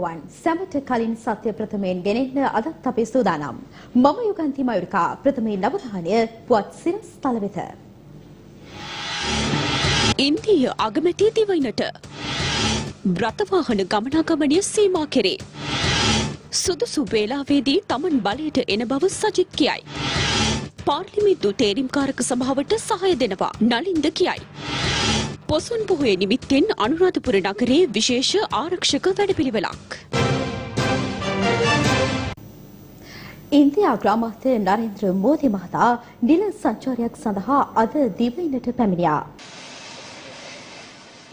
ආයුබෝවන් සැමට කලින් සත්‍ය ප්‍රථමයෙන් ගෙනෙන්න අදත් අපේ සූදානම්. මම යුගන්ති මයුරිකා ප්‍රථමයෙන් නවධානය පුවත් සිරස් තල වෙත. ඉන්දීය අගමැති දිවයිනට බ්‍රතවාහන ගමනාගමනය සීමා කෙරේ. සුදුසු වේලාවේදී තමන් බලයට එන බව සජිත් කියයි. පාර්ලිමේන්තු තේරීම්කාරක සභාවට සහය දෙනවා නලින්ද කියයි. පොසොන් පොහොය නිමිත්තෙන් අනුරාධපුර නගරයේ විශේෂ ආරක්ෂක වැඩපිළිවෙලක්. ඉන්දියා අග්‍රාමාත්‍ය නරේන්ද්‍ර මෝදි මහතා නිල සංචාරයක් සඳහා අද දිවයිනට පැමිණියා.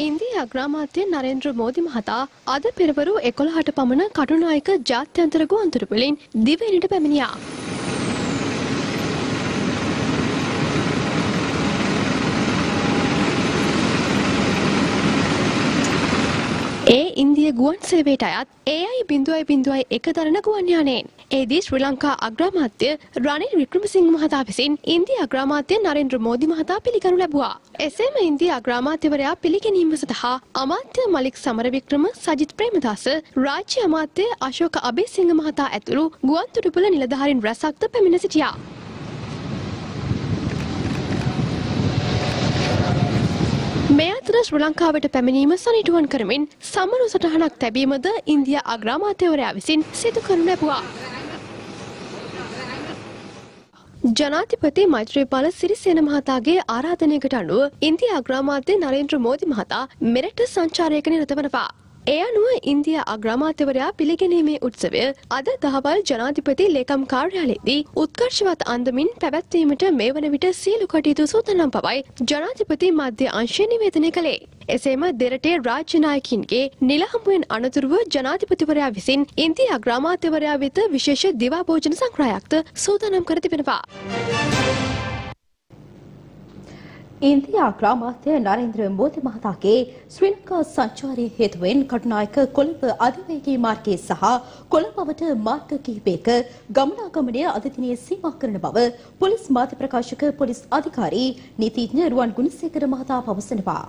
ඉන්දී අග්‍රාමාත්‍ය නරේන්ද්‍ර මෝදි මහතා අද පෙරවරු 11ට පමණ කටුනායක ජාත්‍යන්තර ගුවන්තොටුපළින් දිවයිනට පැමිණියා. ඒ ඉන්දිය ගුවන් සේවයට අයත් ඒයි බිඳුවයි බිඳුවයි එක දරන ගුවන් යානයෙන්. ඒදී ශ්‍රී ලංකා අග්‍රාමාත්‍ය රනිල් වික්‍රමසිංහ මහතා විසින් ඉන්දිය අග්‍රාමාත්‍ය නරේන්ද්‍ර මෝදි මහතා පිළිගනු ලැබුවා. එසේම ඉන්දිය අග්‍රාමාත්‍යවරයා පිළිගැනීම සඳහා අමාත්‍ය මලික් සමරවික්‍රම සජිත් ප්‍රේමදාස රාජ්‍ය අමාත්‍ය අශෝක අබේසිංහ මහතා ඇතුළු ගුවන් තොටුපළ නිලධාරීන් රැසක්ද පැමිණ සිටියා. මේ අතර ශ්‍රී ලංකාවට පැමිණීම සනිටුවන් කරමින් සමරු සටහනක් තැබීමද ඉන්දියා අග්‍රාමාත්‍යවරයා විසින් සිදු කරනු ලැබුවා. ජනාධිපති මෛත්‍රීපාල සිරිසේන මහතාගේ ආරාධනයකට අනුව ඉන්දියා අග්‍රාමාත්‍ය නරේන්ද්‍ර මෝදි මහතා මෙරට සංචාරයක නිරත වනවා. ඒ අනුව ඉන්දියා අග්‍රාමාත්‍යවරයා පිළිගැනීමේ උත්සවය අද දහවල් ජනාධිපති ලේකම් කාර්යාලයේදී උත්කර්ෂවත් අන්දමින් පැවැත්වීමට මේ වන විට සියලු කටයුතු සූදානම් බවයි ජනාධිපති මධ්‍ය අංශය නිවේදනය කළේ. එසේම දෙරටේ රාජ්‍ය නායකින්ගේ නිල හමුවෙන් අනතුරුව ජනාධිපතිවරයා විසින් ඉන්දියා අග්‍රාමාත්‍යවරයා වෙත විශේෂ දිවා භෝජන සංග්‍රහයක්ද සූදානම් කර තිබෙනවා. ඉන්දියා අග්‍රාමාත්‍ය නරේන්ද්‍ර මෝදි මහතාගේ ශ්‍රී ලංකා සංචාරය හේතුවෙන් කටුනායක කොළඹ අධිවේගී මාර්ගයේ සහ කොළඹවට මාර්ග කිහිපයක ගමනාගමනය අද දිනේ සීමා කරන බව පොලිස් මාධ්‍ය ප්‍රකාශක පොලිස් අධිකාරී නීතිඥ රුවන් ගුණසේකර මහතා පවසනවා.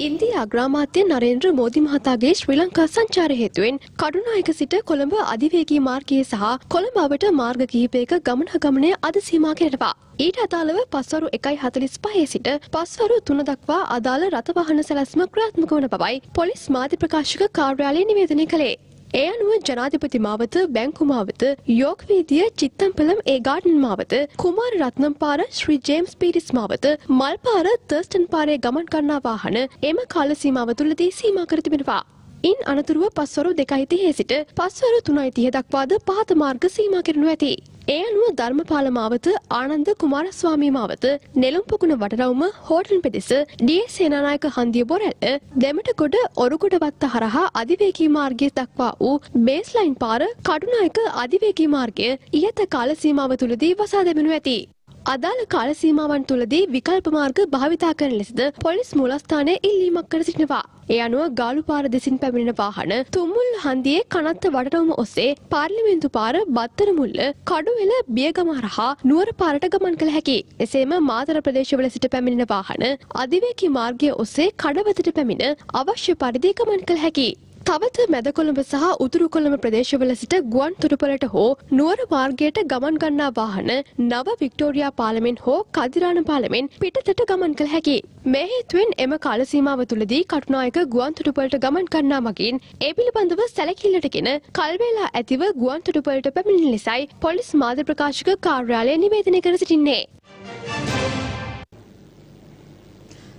ඉන්දිය අග්‍රාමාත්‍ය නරේන්ද්‍ර මෝදි මහතාගේ ශ්‍රී ලංකා සංචාර හේතුවෙන් කඩුනායක සිට කොළඹ අධිවේගී මාර්ගයේ සහ කොළඹ අවට මාර්ග කිහිපයක ගමනාගමනය අද සීමා කෙරෙනවා. ඊට අදාළව පස්වරු එකයි හතලිස් පහේ සිට පස්වරු තුන දක්වා අදාළ රථවාහන සැලැස්ම ක්‍රියාත්මක වන බවයි පොලිස් මාධ්‍ය ප්‍රකාශක කාර්යාලය නිවේදනය කළේ. ඒ අනුව ජනාධිපති මාවත බැංකු මාවත යෝග වීදිය චිත්තම්පලම් ඒ ගාඩන් මාවත කුමාර රත්නම් පාර ශ්‍රී ජේම්ස් පීරිස් මාවත මල් පාර තර්ස්ටන් පාරේ ගමන් කරනා වාහන එම කාල සීමාව තුළදී සීමා කර තිබෙනවා. ඉන් අනතුරුව පස්වරු දෙකයි තිහේ සිට පස්වරු තුනයි තිහ දක්වාද පහත මාර්ග සීමා කරනු ඇති. ඒ අනුව ධර්මපාල මාවත ආනන්ද කුමාරස්වාමී මාවත නෙළුම්පොකුණ වටරවුම හෝටන් පෙදෙස ඩිය සේනානායක හන්දිය බොරැල්ල දෙමටගොඩ ඔරුගොඩවත්ත හරහා අධිවේගී මාර්ගය දක්වා වූ බේස්ලයින් පාර කඩුනායක අධිවේගී මාර්ගය ඉහත කාල සීමාව තුළදී වසා දැමෙනු ඇති. අදාළ කාල සීමාවන් තුළදී විකල්ප මාර්ග භාවිතා කරන ලෙසද පොලිස් මූලස්ථානය ඉල්ලීමක් කර සිටිනවා. ඒ අනුව ගාලු පාර දෙසින් පැමිණෙන වාහන තුම්මුල් හන්දියේ කනත්ත වටරවුම ඔස්සේ පාර්ලිමේන්තු පාර බත්තර මුල්ල කඩුවෙල බියගම හරහා නුවර පාරට ගමන් කළ හැකි. එසේම මාතර ප්‍රදේශවල සිට පැමිණෙන වාහන අධිවේගී මාර්ගය ඔස්සේ කඩවතට පැමිණ අවශ්‍ය පරිදි ගමන් කළ හැකි. තවත මැද කොළඹ සහ උතුරු කොළඹ ප්‍රදේශවල සිට ගුවන් තොටුපළට හෝ නුවර මාර්ගයට ගමන් ගන්නා වාහන නව වික්ටෝරියා පාලමෙන් හෝ කදිරාණ පාලමෙන් පිටතට ගමන් කළ හැකි. මේ හේතුවෙන් එම කාල සීමාව තුළදී කටුනායක ගුවන් තොටුපළට ගමන් කරනා මගින් ඒ පිළිබඳව සැලකිල්ලටගෙන කල්වේලා ඇතිව ගුවන් තොටුපළට පැමිණෙන ලෙසයි පොලිස් මාධ්‍ය ප්‍රකාශක කාර්යාලය නිවේදනය කර සිටින්නේ.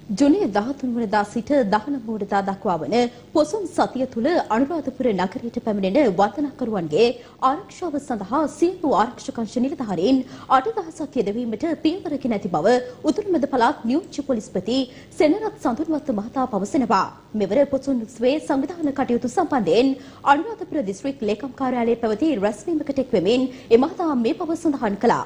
ජුනි 13 වනදා සිට 19 වනදා දක්වා වන පොසොන් සතිය තුළ අනුරාධපුර නගරයට පැමිණෙන වන්දනාකරුවන්ගේ ආරක්ෂාව සඳහා සියලු ආරක්ෂකංශ නිලධාරීන් 8000ක් යෙදවීමට පියවරගෙන ඇති බව උතුරුමැද පළාත් නියෝජ්‍ය පොලිස්පති සෙනරත් සඳුන්වත්ත මහතා පවසනවා. මෙවර පොසොන් උත්සවයේ සංවිධාන කටයුතු සම්බන්ධයෙන් අනුරාධපුර දිස්ත්‍රික් ලේකම් කාර්යාලයේ පැවති රැස්වීමකට එක් වෙමින් එම මහතා මේ බව සඳහන් කළා.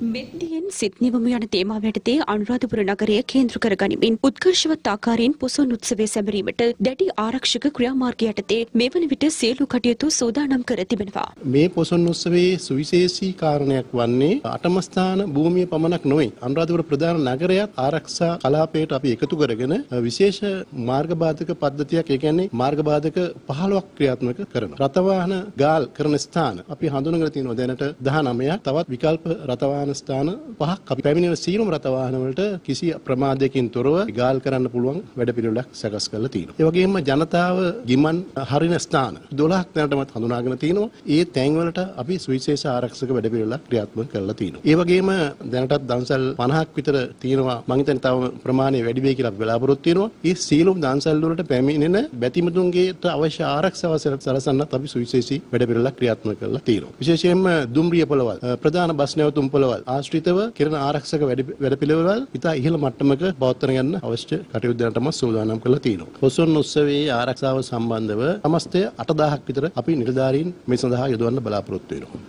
මෙත්දියෙන් සිත් නිවමු යන තේමාව යටතේ අනුරාධපුර නගරය කේන්ද්‍ර කර ගනිමින් උත්කර්ෂවත් ආකාරයෙන් පොසොන් උත්සවය සැමරීමට දැඩි ආරක්ෂක ක්‍රියාමාර්ග යටතේ මේ වන විට සියලු කටයුතු සූදානම් කර තිබෙනවා. මේ පොසොන් උත්සවයේ සුවිශේෂී කාරණයක් වන්නේ අටම ස්ථාන භූමිය පමණක් නොවේ. අනුරාධපුර ප්‍රධාන නගරයත් ආරක්ෂා කලාපයට අපි එකතු කරගෙන විශේෂ මාර්ගබාධක පද්ධතියක් ඒ කියන්නේ මාර්ගබාධක 15ක් ක්‍රියාත්මක කරනවා. රථවාහන ගාල් කරන ස්ථාන අපි හඳුනගෙන තියෙනවා දැනට 19ක්. තවත් විකල්ප රථවාහන ස්ථාන පහක් අපි පැමිණෙන සීලම රථවාහන වලට කිසි ප්‍රමාදයකින් තොරව ගාල් කරන්න පුළුවන් වැඩපිළිවෙලක් සකස් කරලා තියෙනවා. ඒ වගේම ජනතාව ගිමන් හරින ස්ථාන 12ක් දැනටමත් හඳුනාගෙන තියෙනවා. ඒ තැන්වලට අපි සුවිශේෂ ආරක්ෂක වැඩපිළිවෙලක් ක්‍රියාත්මක කරලා තියෙනවා. ඒ වගේම දැනටත් දන්සල් 50ක් විතර තියෙනවා. මම හිතන්නේ තව ප්‍රමාණය වැඩි වෙයි කියලා අපි බලාපොරොත්තු වෙනවා. ඒ සීලුම් දන්සල් වලට පැමිණෙන බැතිමතුන්ගේට අවශ්‍ය ආරක්ෂාව සලසන්නත් අපි සුවිශේෂී වැඩපිළිවෙලක් ක්‍රියාත්මක කරලා තියෙනවා. විශේෂයෙන්ම දුම්රිය පොළවල්, ප්‍රධාන බස් නැවතුම් පොළවල් ආශ්‍රිතව කෙරෙන ආරක්ෂක වැඩපිළිවෙළ ඉතා ඉහළ මට්ටමක පවත්වන ගන්න අවශ්‍ය කටයුතු දැනටම සූදානම් කරලා තියෙනවා. පොසොන් උත්සවයේ ආරක්ෂාව සම්බන්ධව සමස්තය 8000ක් විතර අපි නිලධාරීන් මේ සඳහා යොදවන්න බලාපොරොත්තු වෙනවා.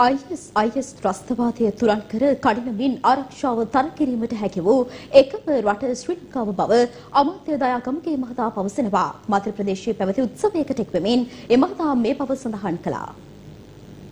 ISIS ත්‍රස්තවාදය තුරන් කර කඩිනමින් ආරක්ෂාව තර කිරීමට හැකි වූ එකම රට ශ්‍රී ලංකාව බව අමාත්‍ය දයාගමගේ මහතා පවසනවා. මධ්‍ය ප්‍රදේශයේ පැවති උත්සවයකට එක්වමින් ඒ මහතා මේ බව සඳහන් කළා.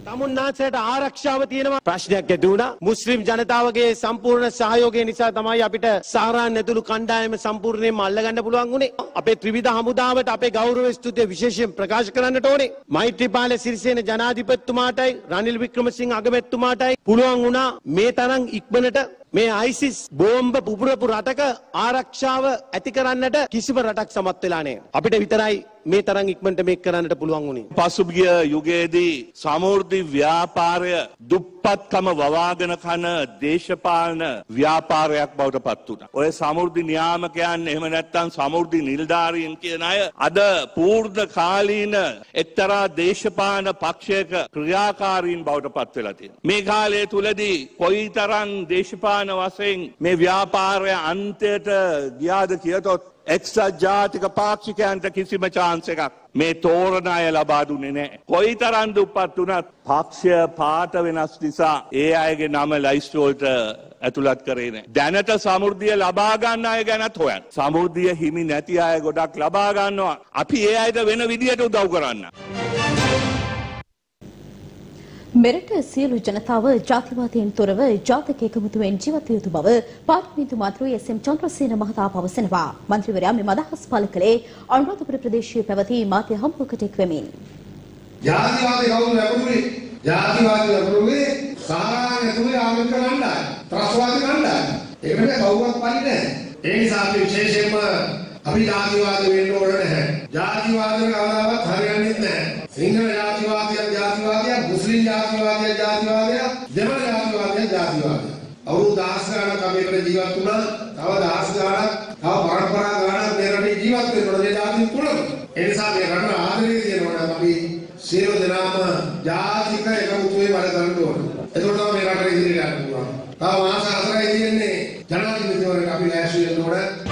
තමුන්නාන්සේට ආරක්ෂාව තියෙනවා. ප්‍රශ්නයක් ඇති වුණා. මුස්ලිම් ජනතාවගේ සම්පූර්ණ සහයෝගය නිසා තමයි අපිට සාරාන් ඇතුළු කණ්ඩායම සම්පූර්ණයෙන්ම අල්ලගන්න පුළුවන් වුණේ. අපේ ත්‍රිවිධ හමුදාවට අපේ ගෞරව ස්තුතිය විශේෂයෙන් ප්‍රකාශ කරන්නට ඕනේ. මෛත්‍රීපාල සිරිසේන ජනාධිපතිතුමාටයි රනිල් වික්‍රමසිංහ අගමැතිතුමාටයි පුළුවන් වුණා මේ තරම් ඉක්මනට මේ අයිසිස් බෝම්බ පුපුරපු රටක ආරක්ෂාව ඇති කරන්නට කිසිම රටක් සමත් වෙලා නැහැ. අපිට විතරයි මේ තරම් ඉක්මනට මේක කරන්නට පුළුවන් වුණේ. පසුගිය යුගයේදී සමෘද්ධි ව්‍යාපාරය දුප්පත්කම වවාගෙන කන දේශපාලන ව්‍යාපාරයක් බවට පත් වුණා. ඔය සමෘද්ධි නියාමකයන් එහෙම නැත්නම් සමෘද්ධි නිලධාරීන් කියන අය අද පූර්ණ කාලීන එක්තරා දේශපාලන පක්ෂයක ක්‍රියාකාරීන් බවට පත් වෙලා තියෙනවා. මේ කාලය තුලදී කොයිතරම් දේශපාලන වශයෙන් මේ ව්‍යාපාරය අන්තයට ගියාද කියතොත් එක්සත් ජාතික පාක්ෂිකයන්ට කිසිම chance එකක් මේ තෝරන අය ලබා දුන්නේ නැහැ. කොයිතරම් දුප්පත් වුණත් පක්ෂය පාට වෙනස් නිසා ඒ අයගේ නම ලයිස්ට් වලට ඇතුළත් කරේ නැහැ. දැනට සමෘද්ධිය ලබා ගන්න අය ගැනත් හොයන්න. සමෘද්ධිය හිමි නැති අය ගොඩක් ලබා ගන්නවා. අපි ඒ අයට වෙන විදියට උදව් කරන්න. මෙරට සියලු ජනතාව ජාතිවාදයෙන් තොරව ජාතික එකමුතුවෙන් ජීවත් යුතු බව පාර්ලිමේන්තු මන්ත්‍රී එස්.එම්. චන්ද්‍රසේන මහතා පවසනවා. මන්ත්‍රීවරයා මෙම අදහස් පළ කළේ අනුරාධපුර ප්‍රදේශයේ පැවති මාධ්‍ය හමුවකට එක්වෙමින්. ජාතිවාදී කවුරු ලැබුණේ? ජාතිවාදී ලැබුණේ සාරාංග ඇතුලේ ආගමික කණ්ඩායම්. ත්‍රස්තවාදී කණ්ඩායම්. ඒකට කවුරුත් පන්නේ නැහැ. ඒ නිසා අපි විශේෂයෙන්ම අපි ජාතිවාදී වෙන්න ඕන නැහැ. ජාතිවාදීව කවදාවත් හරියන්නේ නැහැ. සිංහල ජාතිවාදියා ජාතිවාදියා මුස්ලිම් ජාතිවාදියා ජාතිවාදියා දෙමළ ජාතිවාදියා ජාතිවාදියා. අවුරුදු දහස් ගාණක් අපි එකට ජීවත් වුණා. තව දහස් ගාණක් තව පරම්පරා ගාණක් මේ රටේ ජීවත් වෙන්න ඕන මේ ජාති තුනම. ඒ නිසා මේ රට ආදරය තියෙනවා නම් අපි සියලු දෙනාම ජාතික එකමුතුවේ වැඩ කරන්න ඕන. එතකොට තමයි මේ රට ඉදිරියට යන්න පුළුවන්. තව මාස හතරයි තියෙන්නේ ජනාධිපතිවරයෙක් අපි ලෑස්ති වෙන්න ඕන.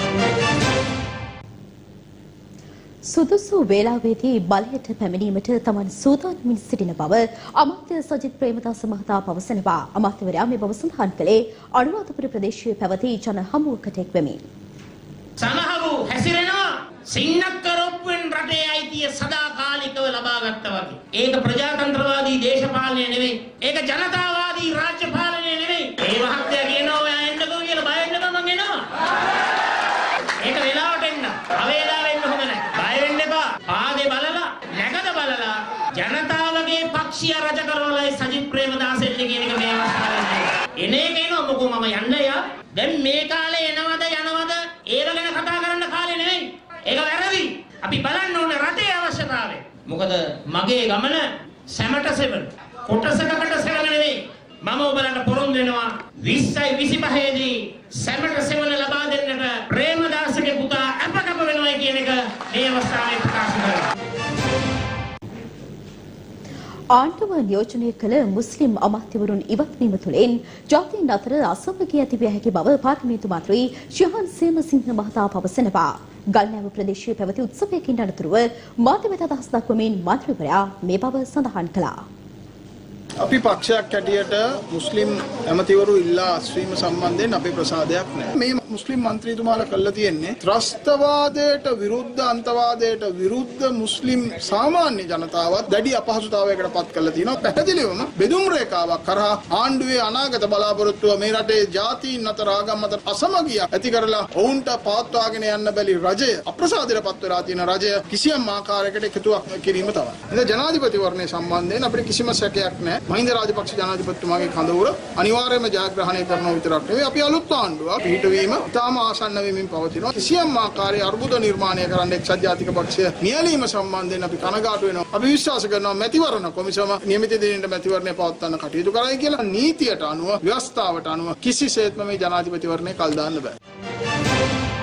සුදුසු වේලාවේදී බලයට පැමිණීමට තමන් සූදානමින් සිටින බව අමාත්‍ය සජිත් ප්‍රේමදාස මහතා පවසනවා. අමාත්‍යවරයා මේ බව සඳහන් කළේ අනුරාධපුර ප්‍රදේශයේ පැවති ජන හමුවකට එක්වෙමින්. සමහරු හැසිරෙනවා සින්නක්කරොප්පෙන් රටේ අයිතිය සදාකාලිකව ලබා ගත්තා වගේ. ඒක ප්‍රජාතන්ත්‍රවාදී දේශපාලනය නෙවෙයි. ඒක ජනතාවාදී රාජ්‍ය පාලනය නෙවෙයි. ඒ මහත්තයා කියනවා ඔයා එන්නකෝ කියලා බය වෙන්න මම එනවා. ඒක වෙලාවට එන්න. අවේලා වෙන්න හොඳ නැහැ. බය වෙන්න එපා. ආදේ බලලා නැගද බලලා ජනතාවගේ පක්ෂිය රජ කරවලයි සජිත් ප්‍රේමදාස එන්නේ කියන එක මේ අවස්ථාවේ. එන එක එනවා මොකෝ මම යන්න යා. දැන් මේ කාලේ එනවද යනවද ඒව ගැන කතා කරන්න කාලේ නෙවෙයි. ඒක වැරදි. අපි බලන්න ඕනේ රටේ අවශ්‍යතාවය. මොකද මගේ ගමන සැමට සෙවන. කොටසකට සෙවන නෙවෙයි. මම ඔබලන්ට පොරොන්දු වෙනවා 20යි 25 දී සැමට සෙවන ලබා දෙන්නට ප්‍රේමදාසගේ පුතා අපකප වෙනවා කියන එක මේ අවස්ථාවේ ආණ්ඩුව නියෝජනය කළ මුස්ලිම් අමාත්‍යවරුන් ඉවත්වීම තුළින් ජාතීන් අතර අසමගිය ඇතිවිය හැකි බව පාර්ලිමේන්තු මන්ත්‍රී ශිහාන් සේමසිංහ මහතා පවසනවා. ගල්නෑව ප්‍රදේශයේ පැවති උත්සවයකින් අනතුරුව මාධ්‍ය වෙත අදහස් දක්වමින් මන්ත්‍රීවරයා මේ බව සඳහන් කළා. අපි පක්ෂයක් හැටියට මුස්ලිම් ඇමතිවරු ඉල්ලා අස්වීම සම්බන්ධයෙන් අපේ ප්‍රසාදයක් නැහැ. මේ මුස්ලිම් මන්ත්‍රීතුමාලා කළා තියෙන්නේ ත්‍රස්තවාදයට විරුද්ධ අන්තවාදයට විරුද්ධ මුස්ලිම් සාමාන්‍ය ජනතාවත් දැඩි අපහසුතාවයකට පත් කරලා තියෙනවා. පැහැදිලිවම බෙදුම් රේඛාවක් කරා ආණ්ඩුවේ අනාගත බලාපොරොත්තුව මේ රටේ ජාතීන් අතර ආගම් අතර අසමගිය ඇති කරලා ඔවුන්ට පවත්වාගෙන යන්න බැරි රජය අප්‍රසාදයට පත් වෙලා තියෙන රජය කිසියම් ආකාරයකට එකතුවක් කිරීම තමයි. ඉතින් ජනාධිපතිවරණය සම්බන්ධයෙන් අපිට කිසිම සැකයක් නැහැ. මහින්ද රාජපක්ෂ ජනාධිපතිතුමාගේ කඳවුර අනිවාර්යයෙන්ම ජයග්‍රහණය කරනවා විතරක් නෙවෙයි අපි අලුත් ආණ්ඩුවක් පිහිටවීම ඉතාම ආසන්න වෙමින් පවතිනවා. කිසියම් ආකාරයේ අර්බුද නිර්මාණය කරන්න එක්සත් ජාතික පක්ෂය නියැලීම සම්බන්ධයෙන් අපි කනගාටු වෙනවා. අපි විශ්වාස කරනවා මැතිවරණ කොමිසම නියමිත දිනෙට මැතිවරණය පවත්වන්න කටයුතු කරයි කියලා නීතියට අනුව ව්‍යවස්ථාවට අනුව කිසිසේත්ම මේ ජනාධිපතිවරණය කල් දාන්න බෑ.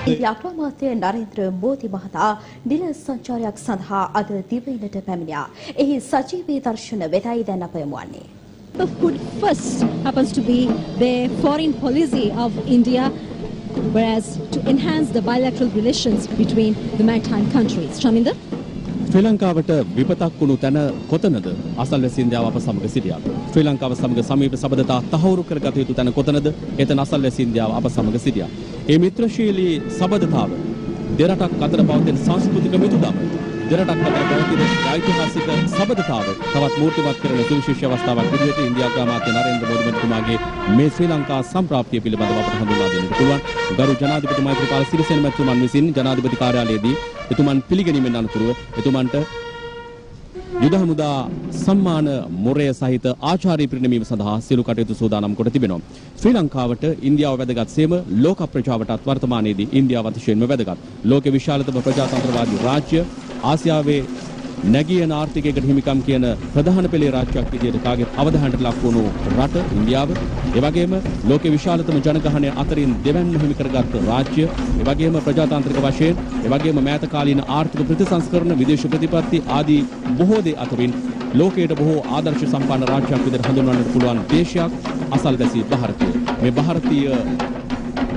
අග්‍රාමාත්‍ය නරේන්ද්‍ර මෝදි මහතා නිල සංචාරයක් සඳහා අද දිවයිනට පැමිණියා. එහි සජීවී දර්ශන වෙතයි දැන් අප යමු වන්නේ. The food first happens to be the foreign policy of India, whereas to enhance the bilateral relations between the maritime countries. Shaminder? ශ්‍රී ලංකාවට විපතක් වුණු තැන කොතනද අසල්වැසි ඉන්දියාව අප සමග සිටියා. ශ්‍රී ලංකාව සමග සමීප සබඳතා තහවුරු කරගත යුතු තැන කොතනද එතන අසල්වැසි ඉන්දියාව අප සමග සිටියා. ඒ මිත්‍රශීලී සබඳතාව දෙරටක් අතර පවතින සංස්කෘතික මිතුදම දෙරටක් අතර පවතින ඓතිහාසික සබඳතාව තවත් මූර්තිමත් කරන සුවිශේෂ අවස්ථාවක් විදිහට ඉන්දියා අග්‍රාමාත්‍ය නරේන්ද්‍ර මෝදි මැතිතුමාගේ මේ ශ්‍රී ලංකා සම්ප්‍රාප්තිය පිළිබඳව අපට හඳුන්වා දෙන්නට පුළුවන්. ගරු ජනාධිපති මෛත්‍රීපාල සිරිසේන මැතිතුමන් විසින් ජනාධිපති කාර්යාලයේදී එතුමන් පිළිගැනීමෙන් අනතුරුව එතුමන්ට යුද හමුදා සම්මාන මොරය සහිත ආචාර්ය පිරිනැමීම සඳහා සියලු කටයුතු සූදානම් කොට තිබෙනවා. ශ්‍රී ලංකාවට ඉන්දියාව වැදගත් සේම ලෝක ප්‍රජාවටත් වර්තමානයේදී ඉන්දියාව අතිශයින්ම වැදගත්. ලෝකේ විශාලතම ප්‍රජාතන්ත්‍රවාදී රාජ්‍ය ආසියාවේ නැගියන ආර්ථිකයකට හිමිකම් කියන ප්‍රධාන පෙළේ රාජ්‍යයක් විදියට කාගේ අවධානයට ලක් වුණු රට ඉන්දියාව, ඒ වගේම ලෝකේ විශාලතම ජනගහනය අතරින් දෙවැන්න හිමි කරගත් රාජ්‍ය, ඒ වගේම ප්‍රජාතාන්ත්‍රික වශයෙන්, ඒ වගේම මෑත කාලීන ආර්ථික ප්‍රතිසංස්කරණ, විදේශ ප්‍රතිපත්ති ආදී බොහෝ දේ අතරින් ලෝකයට බොහෝ ආදර්ශ සම්පන්න රාජ්‍යයක් විදියට හඳුන්වන්නට පුළුවන් දේශයක් අසල්වැසි ಭಾರತය. මේ ಭಾರತೀය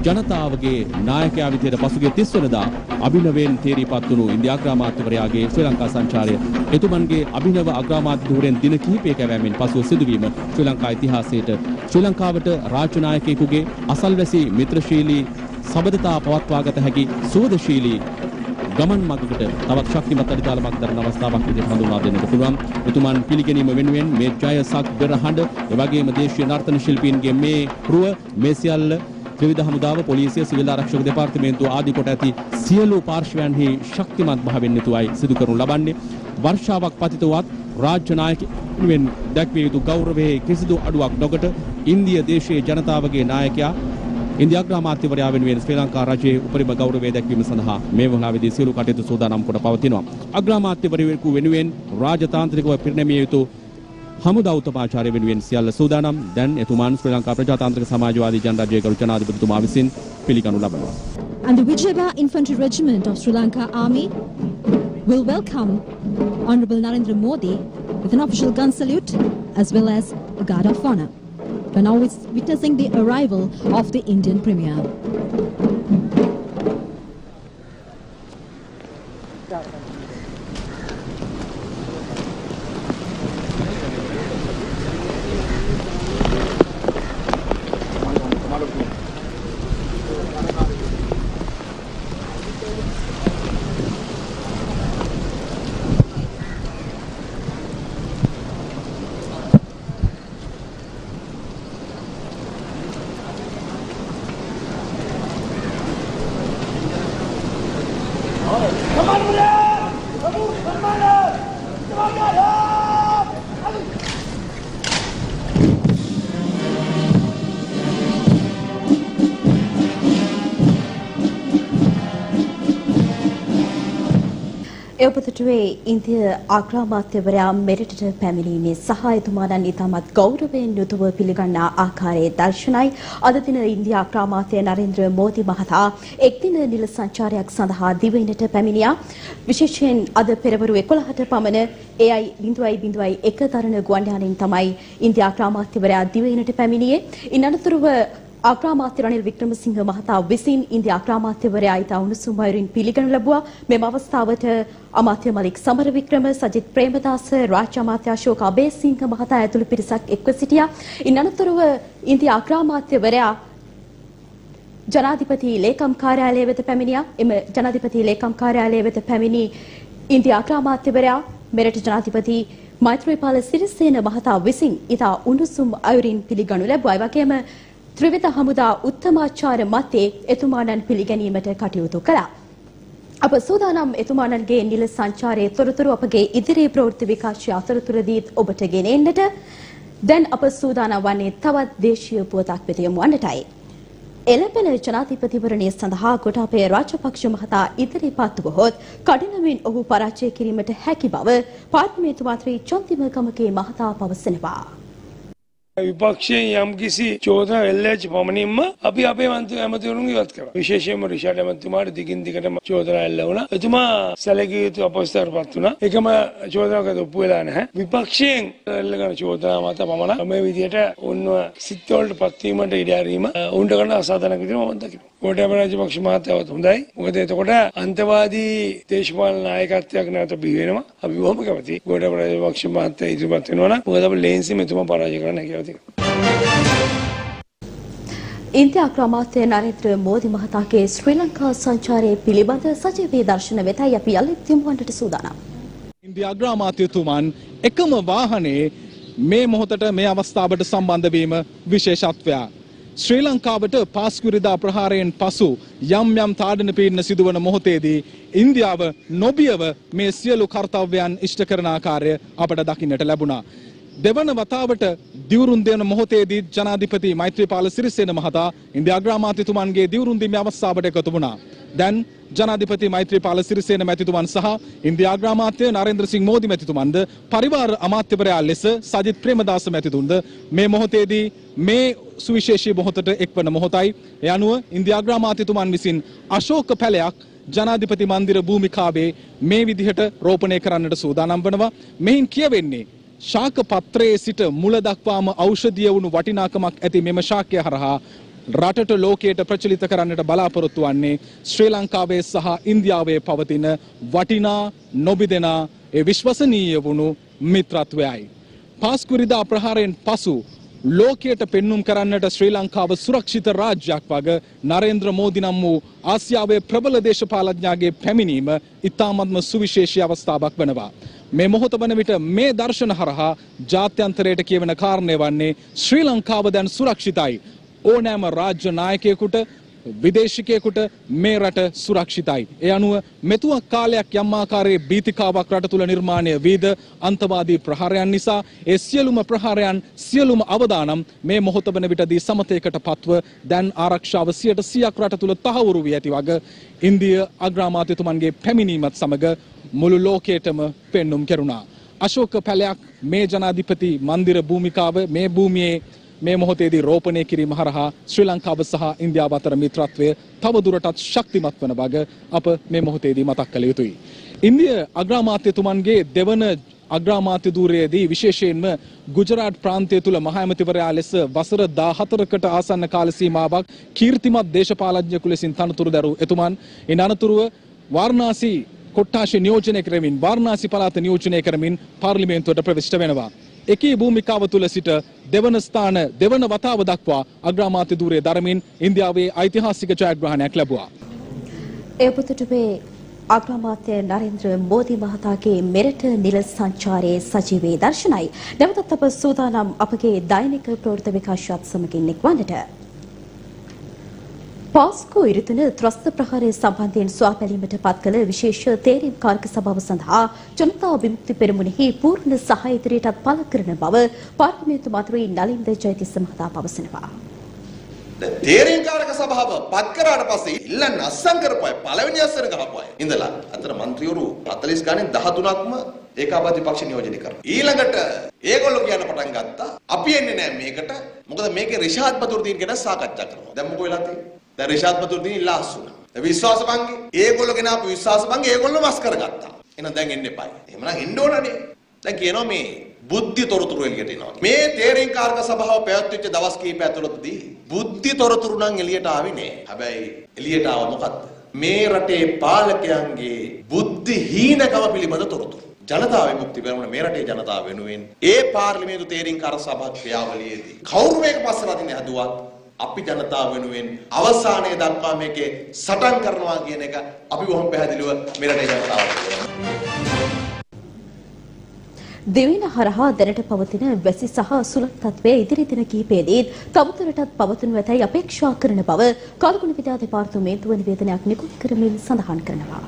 ජනතාවගේ නායකයා විදිහට පසුගිය 30 වෙනිදා අභිනවයෙන් තේරීපත් වුණු ඉන්දියා අග්‍රාමාත්‍යවරයාගේ ශ්‍රී ලංකා සංචාරය එතුමන්ගේ අභිනව අග්‍රාමාත්‍ය ධූරෙන් දින කිහිපයක යෑමෙන් පසුව සිදුවීම ශ්‍රී ලංකා ඉතිහාසයට ශ්‍රී ලංකාවට රාජ්‍ය නායකයෙකුගේ අසල්වැසි මිත්‍රශීලී සබඳතා පවත්වාගත හැකි සුවදශීලී ගමන් මගකට තවත් ශක්තිමත් අඩිතාලමක් දරන අවස්ථාවක් විදිහට හඳුන්වා දෙන්නට පුළුවන්. එතුමන් පිළිගැනීම වෙනුවෙන් මේ ජයසක් පෙරහඬ එවැගේම දේශීය නර්තන ශිල්පීන්ගේ මේ කෘව මේ සියල්ල ත්‍රිවිධ හමුදාව පොලිසිය සිවිල් ආරක්ෂක දෙපාර්තමේන්තුව ආදී කොට ඇති සියලු පාර්ශවයන්හි ශක්තිමත් භාවයෙන් යුතුවයි සිදු කරනු ලබන්නේ වර්ෂාවක් පතිතවත් රාජ්‍ය නායකයන් දැක්විය යුතු ගෞරවයේ කිසිදු අඩුවක් නොකොට ඉන්දිය දේශයේ ජනතාවගේ නායකයා ඉන්දියා අග්‍රාමාත්‍යවරයා වෙනුවෙන් ශ්‍රී ලංකා රජයේ උපරිම ගෞරවය දැක්වීම සඳහා මේ වතාවේදී සියලු කටයුතු සූදානම් කොට පවතිනවා. අග්‍රාමාත්‍යවරයෙකු වෙනුවෙන් රාජතාන්ත්‍රිකව පිරිනැමිය යුතු හමුදා උත්තමාචාර්ය වෙනුවෙන් සියල්ල සූදානම් දැන් එතුමන් ශ්‍රී ලංකා ප්‍රජාතාන්ත්‍රික සමාජවාදී ජනරජයේ ගරු ජනාධිපතිතුමා විසින් පිළිගනු ලබනවා. And the Vijayawada Infantry Regiment of Sri Lanka Army will welcome Honorable Narendra Modi with an official gun salute as well as a guard of honor. We are now witnessing the arrival of the Indian Premier. ඒ ඔබතුටුවේ ඉන්දිය අග්‍රාමාත්‍යවරයා මෙරටට පැමිණීමේ සහ එතුමාණන් ඉතාමත් ගෞරවයෙන් යුතුව පිළිගන්නා ආකාරයේ දර්ශනයි. අද දින ඉන්දියා අග්‍රාමාත්‍ය නරේන්ද්‍ර මෝදි මහතා එක් දින නිල සංචාරයක් සඳහා දිවයිනට පැමිණියා. විශේෂයෙන් අද පෙරවරු 11ට පමණ එයයි බිඳුවයි බිඳුවයි එක තරණ ගුවන් යානයෙන් තමයි ඉන්දියා අග්‍රාමාත්‍යවරයා දිවයිනට පැමිණියේ. ඉන් අනතුරුව අග්‍රාමාත්‍ය රනිල් වික්‍රමසිංහ මහතා විසින් ඉන්දිය අග්‍රාමාත්‍යවරයා ඉතා උණුසුම් අයුරින් පිළිගනු ලැබුවා. මෙම අවස්ථාවට අමාත්‍ය මලික් සමරවික්‍රම, සජිත් ප්‍රේමදාස, රාජ්‍ය අමාත්‍ය අශෝක අබේසිංහ මහතා ඇතුළු පිරිසක් එක්ව සිටියා. ඉන් අනතුරුව ඉන්දිය අග්‍රාමාත්‍යවරයා ජනාධිපති ලේකම් කාර්යාලය වෙත පැමිණියා. එම ජනාධිපති ලේකම් කාර්යාලය වෙත පැමිණි ඉන්දිය අග්‍රාමාත්‍යවරයා මෙරට ජනාධිපති මෛත්‍රීපාල සිරිසේන මහතා විසින් ඉතා උණුසුම් අයුරින් පිළිගනු ලැබුවා. ඒ වගේම ත්‍රිවිධ හමුදා උත්තමාචාර මතේ එතුමාණන් පිළිගැනීමට කටයුතු කළා. අප සූදානම් එතුමාණන්ගේ නිල සංචාරයේ තොරතුරු අපගේ ඉදිරි ප්‍රවෘත්ති විකාශය අතරතුරදීත් ඔබට ගෙන එන්නට දැන් අප සූදානම් වන්නේ තවත් දේශීය පුවතක් වෙත යමු වන්නටයි. එළපෙළ ජනාධිපතිවරණය සඳහා ගොටාපය රාජපක්ෂ මහතා ඉදිරිපත් වුවහොත් කඩිනමින් ඔහු පරාජය කිරීමට හැකි බව පාර්ලිමේන්තු මන්ත්‍රී චොන්තිම ගමගේ මහතා පවසනවා. විපක්ෂයෙන් යම් කිසි චෝදනා එල්ලච්ච පමණින්ම අපි අපේ මන්ත්‍රී ඇමතිවරුන් ඉවත් කරා. විශේෂයෙන්ම රිෂාඩ් ඇමතිතුමාට දිගින් දිගටම චෝදනා එල්ල වුණා. එතුමා සැලකිය යුතු අපස්ථාවටපත් වුණා. ඒකම චෝදනාවකට ඔප්පු වෙලා නැහැ. විපක්ෂයෙන් එල්ලගෙන චෝදනා මත පමණ මේ විදිහට උන්ව සිත්වලට පත්වීමට ඉඩ ඇරීම උන්ට කරන අසාධාරණ විදිහට මම දකිනවා. ගෝඨාභය රාජපක්ෂ මහතාවත් හොඳයි. මොකද එතකොට අන්තවාදී දේශපාලන නායකත්වයක් නැවත බිහි වෙනවා. අපි බොහොම කැමතියි. ගෝඨාභය රාජපක්ෂ මහතා ඉදිරිපත් වෙනවා නම් මොකද අපි ලේන්සි මෙතුමා පරාජය කරන්න හැකියාව ඉන්දිය අග්‍රාමාත්‍ය නරේන්ද්‍ර මෝදි මහතාගේ ශ්‍රී ලංකා සංචාරයේ පිළිබඳ සජීවී දර්ශන වෙතයි අපි යළිත් යොමුවන්නට සූදානම්. ඉන්දිය අග්‍රාමාත්‍යතුමන් එකම වාහනේ මේ මොහොතට මේ අවස්ථාවට සම්බන්ධ වීම විශේෂත්වයක්. ශ්‍රී ලංකාවට පාස්කුරිදා ප්‍රහාරයෙන් පසු යම් යම් තාඩන පීඩන සිදුවන මොහොතේදී ඉන්දියාව නොබියව මේ සියලු කර්තව්‍යයන් ඉෂ්ට කරන ආකාරය අපට දකින්නට ලැබුණා. දෙවන වතාවට දිවුරුන් දෙන මොහොතේදී ජනාධිපති මෛත්‍රීපාල සිරිසේන මහතා ඉන්දිය අග්‍රාමාත්‍යතුමන්ගේ දිවුරුන් දීමේ අවස්ථාවට එකතු වුණා. දැන් ජනාධිපති මෛත්‍රීපාල සිරිසේන මැතිතුමන් සහ ඉන්දිය අග්‍රාමාත්‍ය නරේන්ද්‍ර සිං මෝදි මැතිතුමන්ද පරිවාර අමාත්‍යවරයා ලෙස සජිත් ප්‍රේමදාස මැතිතුන්ද මේ මොහොතේදී මේ සුවිශේෂී මොහොතට එක්වන මොහොතයි. ඒ අනුව ඉන්දිය අග්‍රාමාත්‍යතුමන් විසින් අශෝක පැලයක් ජනාධිපති මන්දිර භූමිකාවේ මේ විදිහට රෝපණය කරන්නට සූදානම් වනවා. මෙහින් කියවෙන්නේ ශාක පත්‍රයේ සිට මුල දක්වාම ඖෂධීය වුණු වටිනාකමක් ඇති මෙම ශාකය හරහා රටට ලෝකයට ප්‍රචලිත කරන්නට බලාපොරොත්තු වන්නේ ශ්‍රී ලංකාවේ සහ ඉන්දියාවේ පවතින වටිනා නොබිදෙනා ඒ විශ්වසනීය වුණු මිත්‍රත්වයයි. පාස්කුරිදා ප්‍රහාරයෙන් පසු ලෝකයට පෙන්නුම් කරන්නට ශ්‍රී ලංකාව සුරක්ෂිත රාජ්‍යයක් වග නරේන්ද්‍ර මෝදි නම් වූ ආසියාවේ ප්‍රබල දේශපාලඥාගේ පැමිණීම ඉතාමත්ම සුවිශේෂී අවස්ථාවක් වනවා. මේ මොහොත වන විට මේ දර්ශන හරහා ජාත්‍යන්තරයට කියවන කාරණය වන්නේ ශ්‍රී ලංකාව දැන් සුරක්ෂිතයි. ඕනෑම රාජ්‍ය නායකයෙකුට විදේශිකයෙකුට මේ රට සුරක්ෂිතයි. ඒ අනුව මෙතුවක් කාලයක් යම් ආකාරයේ බීතිකාවක් රට තුළ නිර්මාණය වීද අන්තවාදී ප්‍රහාරයන් නිසා ඒ සියලුම ප්‍රහාරයන් සියලුම අවදානම් මේ මොහොත වන විටදී සමතයකට පත්ව දැන් ආරක්ෂාව සියට සියක් රට තුළ තහවුරු වී ඇති වග ඉන්දිය අග්‍රාමාත්‍යතුමන්ගේ පැමිණීමත් සමග මුළු ලෝකයටම පෙන්නුම් කෙරුණා. අශෝක පැලයක් මේ ජනාධිපති මන්දිර භූමිකාව මේ භූමියේ මේ මොහොතේදී රෝපණය කිරීම හරහා ශ්‍රී ලංකාව සහ ඉන්දියාව අතර මිත්‍රත්වය තවදුරටත් ශක්තිමත් වන බග අප මේ මොහොතේදී මතක් කළ යුතුයි. ඉන්දිය අග්‍රාමාත්‍යතුමන්ගේ දෙවන අග්‍රාමාත්‍ය ධූරයේදී විශේෂයෙන්ම ගුජරාට් ප්‍රාන්තය තුළ මහඇමතිවරයා ලෙස වසර 14කට ආසන්න කාල සීමාවක් කීර්තිමත් දේශපාලඥයෙකු ලෙසින් තනතුරු දැරූ එතුමන් ඉන් අනතුරුව වාරණාසි කොට්ටාශය නියෝජනය කරමින් වාරණාසි පළාත නියෝජනය කරමින් පාර්ලිමේන්තුවට ප්‍රවිෂ්ට වෙනවා. එකී භූමිකාව තුළ සිට දෙවන ස්ථාන දෙවන වතාව දක්වා අග්‍රාමාත්‍ය ධූරය දරමින් ඉන්දියාවේ ඓතිහාසික ජයග්‍රහණයක් ලැබුවා. ඒ පුතුටුවේ අග්‍රාමාත්‍ය නරේන්ද්‍ර මෝදි මහතාගේ මෙරට නිල සංචාරයේ සජීවී දර්ශනයි. නැවතත් අප සූදානම් අපගේ දෛනික ප්‍රවෘත්ති විකාශයත් සමගින් එක්වන්නට. පාස්කෝ ඉරිතුන ත්‍රස්ත ප්‍රහාරය සම්බන්ධයෙන් සොයාපැලීමට පත් කළ විශේෂ තේරීම් කාර්ක සභාව සඳහා ජනතා විමුක්ති පෙරමුණෙහි පූර්ණ සහය ඉදිරියටත් පළ කරන බව පාර්ලිමේන්තු මන්ත්‍රී නලින්ද ජයතිස්ස මහතා පවසනවා. තේරීම් කාර්ක සභාව පත් කරාට පස්සේ ඉල්ලන්න අස්සම් කරපුවයි පළවෙනි අස්සර ගහපුවයි. ඉඳලා අතර මන්ත්‍රීවරු 40 ගානේ 13ක්ම ඒකාබද්ධ පක්ෂ නියෝජනය කරනවා. ඊළඟට ඒගොල්ලෝ කියන්න පටන් ගත්තා අපි එන්නේ නැහැ මේකට. මොකද මේකේ රිෂාඩ් බතුරුදීන් ගැන සාකච්ඡා කරනවා. දැන් මොකෝ වෙලා තියෙන්නේ? දැන් රිෂාඩ් බතුර්දීන් ඉල්ලා අස්සුනා විශ්වාස භංගේ ඒගොල්ලෝ ගෙන ආපු විශ්වාස භංගේ ඒගොල්ලෝ මස් කරගත්තා එහෙනම් දැන් එන්න එපායි එහෙමනම් එන්න ඕනනේ දැන් කියනවා මේ බුද්ධි තොරතුරු එළියට එනවා. මේ තේරීම් කාර්ක සභාව පැවැත්විච්ච දවස් කිහිප ඇතුළතදී බුද්ධි තොරතුරු නම් එළියට ආවේ නෑ. හැබැයි එළියට ආව මොකද්ද? මේ රටේ පාලකයන්ගේ බුද්ධි හීනකම පිළිබඳ තොරතුරු. ජනතාවේ මුක්ති පෙරමුණ මේ රටේ ජනතාව වෙනුවෙන් ඒ පාර්ලිමේන්තු තේරීම් කාර්ක සභා ක්‍රියාවලියේදී කවුරු මේක පස්සේ වදින්න හැදුවත් අපි ජනතාව වෙනුවෙන් අවසානයේ දක්වා මේකේ සටන් කරනවා කියන එක අපි බොහොම පැහැදිලිව මේ රටේ ජනතාවට කියනවා. දෙවින හරහා දැනට පවතින වැසි සහ සුළං තත්ත්වය ඉදිරි දින කිහිපයේදීත් තවදුරටත් පවතිනු ඇතැයි අපේක්ෂා කරන බව කලකුණ විද්‍යා දෙපාර්තමේන්තුව නිවේදනයක් නිකුත් කරමින් සඳහන් කරනවා.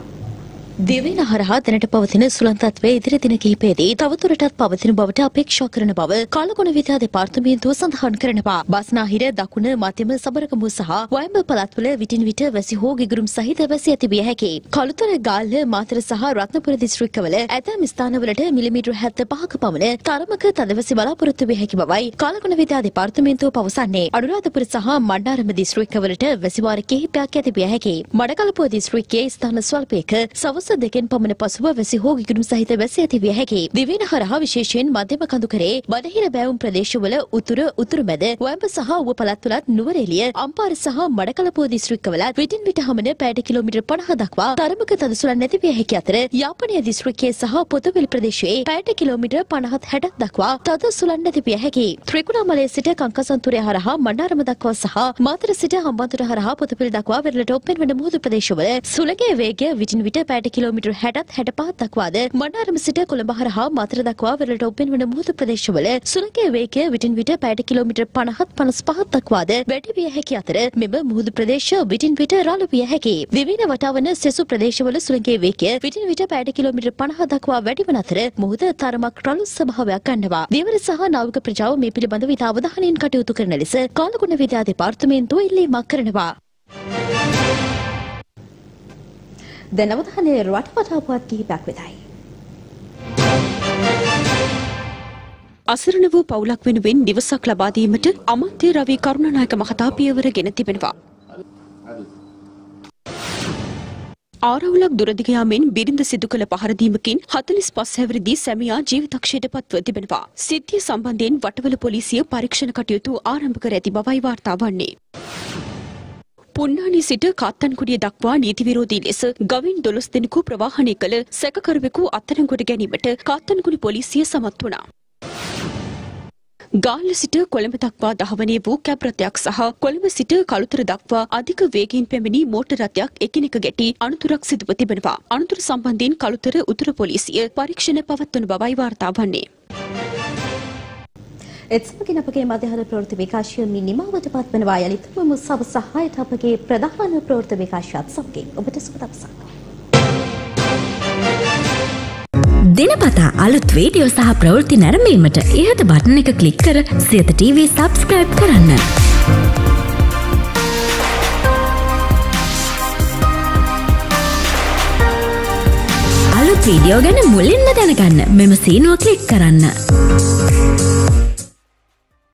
දෙවින හරහා දැනට පවතින සුළං තත්ත්වය ඉදිරි දින කිහිපයේදී තවදුරටත් පවතින බවට අපේක්ෂා කරන බව කලකුණ විද්‍යා දෙපාර්තමේන්තුව සඳහන් කරනවා. බස්නාහිර දකුණ මධ්‍යම සබරගමුව සහ වයඹ පළාත්වල විටින් විට වැසි හෝ ගිගුරුම් සහිත වැසි ඇති විය හැකියි. කළුතර ගාල්ල මාතර සහ රත්නපුර දිස්ත්‍රික්කවල ඇතැම් ස්ථානවලට මිලිමීටර් 75ක පමණ තරමක තදවැසි බලාපොරොත්තු විය හැකි බවයි කලකුණ විද්‍යා දෙපාර්තමේන්තුව පවසන්නේ. අනුරාධපුර සහ මණ්ඩාරම දිස්ත්‍රික්කවලට වැසි වාර කිහිපයක් ඇති විය හැකියි. මඩකලපුව දිස්ත්‍රික්කයේ ස්ථාන ස්වල්පයක සවස් දවස් දෙකෙන් පමණ පසුව වැසි හෝ ගිගුරුම් සහිත වැසි ඇති විය හැකි. දිවයින හරහා විශේෂයෙන් මධ්‍යම කඳුකරේ බඩහිර බෑවුම් ප්‍රදේශවල උතුර උතුරු මැද වයඹ සහ ඌව පළාත්වලත් නුවරඑළිය අම්පාර සහ මඩකලපුව දිස්ත්‍රික්කවලත් විටින් විට හමන පැයට කිලෝමීටර් 50 දක්වා තරමක තදසුලන් නැති විය හැකි අතර යාපනය දිස්ත්‍රික්කයේ සහ පොතුවිල් ප්‍රදේශයේ පැයට කිලෝමීටර් 50 60 දක්වා තද සුලන් නැති විය හැකි. ත්‍රිකුණාමලයේ සිට කංකසන්තුරය හරහා මණ්ඩාරම දක්වා සහ මාතර සිට හම්බන්තොට හරහා පොතුවිල් දක්වා වෙරළට ඔප්පෙන් වන මුහුදු ප්‍රදේශවල සුළගේ වේගය විටින් විට පැයට කිලෝමීටර් 60ත් 65ක් දක්වාද මණ්ඩාරම සිට කොළඹ හරහා මාතර දක්වා වෙරළට ඔප්පෙන් වන මුහුදු ප්‍රදේශවල සුළඟේ වේගය විටින් විට පැයට කිලෝමීටර් 50ත් 55ක් දක්වාද වැඩි විය හැකි අතර මෙම මුහුදු ප්‍රදේශ විටින් විට රළු විය හැකියි. විවිධ වටාවන සෙසු ප්‍රදේශවල සුළඟේ වේගය විටින් විට පැයට කිලෝමීටර් 50 දක්වා වැඩි වන අතර මුහුද තරමක් රළු ස්වභාවයක් ගන්නවා. දියවර සහ නාවික ප්‍රජාව මේ පිළිබඳව ඉතා අවධානයෙන් කටයුතු කරන ලෙස කාලගුණ විද්‍යා දෙපාර්තමේන්තුව ඉල්ලීමක් කරනවා. දැන් අවධානය රටවටා පුවත් කිහිපයක් වෙතයි. අසරණ වූ පවුලක් වෙනුවෙන් නිවසක් ලබා දීමට අමාත්‍ය රවි කරුණානායක මහතා පියවර ගෙන තිබෙනවා. ආරවුලක් දුරදිග යාමෙන් බිරිඳ සිදු කළ පහරදීමකින් 45 හැවිරිදි සැමියා ජීවිතක්ෂයට පත්ව තිබෙනවා. සිද්ධිය සම්බන්ධයෙන් වටවල පොලිසිය පරීක්ෂණ කටයුතු ආරම්භ කර ඇති බවයි වාර්තා වන්නේ. පුන්නානි සිට කාත්තන්කුඩිය දක්වා නීති විරෝධී ලෙස ගවින් දොළොස් දෙනෙකු ප්‍රවාහනය කළ සැකකරුවෙකු අත්අඩංගුවට ගැනීමට කාත්තන්කුඩි පොලිසිය සමත් වුණා. ගාල්ල සිට කොළඹ දක්වා දහවනේ වූ කැබ් රථයක් සහ කොළඹ සිට කළුතර දක්වා අධික වේගයෙන් පැමිණි මෝටර් රථයක් එකිනෙක ගැටි අනතුරක් සිදුව තිබෙනවා. අනතුර සම්බන්ධයෙන් කළුතර උතුර පොලිසිය පරීක්ෂණ පවත්වන බවයි වාර්තා වන්නේ. එත්සමගින් අපගේ මධ්‍යහන ප්‍රවෘත්ති විකාශය මින් නිමාවට පත්වනවා යලිතුම සවස 6ට අපගේ ප්‍රධාන ප්‍රවෘත්ති විකාශයත් සමගින් ඔබට සුබ දවසක්. දිනපතා අලුත් වීඩියෝ සහ ප්‍රවෘත්ති නැරඹීමට ඉහත බටන එක ක්ලික් කර සියත TV සබස්ක්‍රයිබ් කරන්න. අලුත් වීඩියෝ ගැන මුලින්ම දැනගන්න මෙම සීනුව ක්ලික් කරන්න.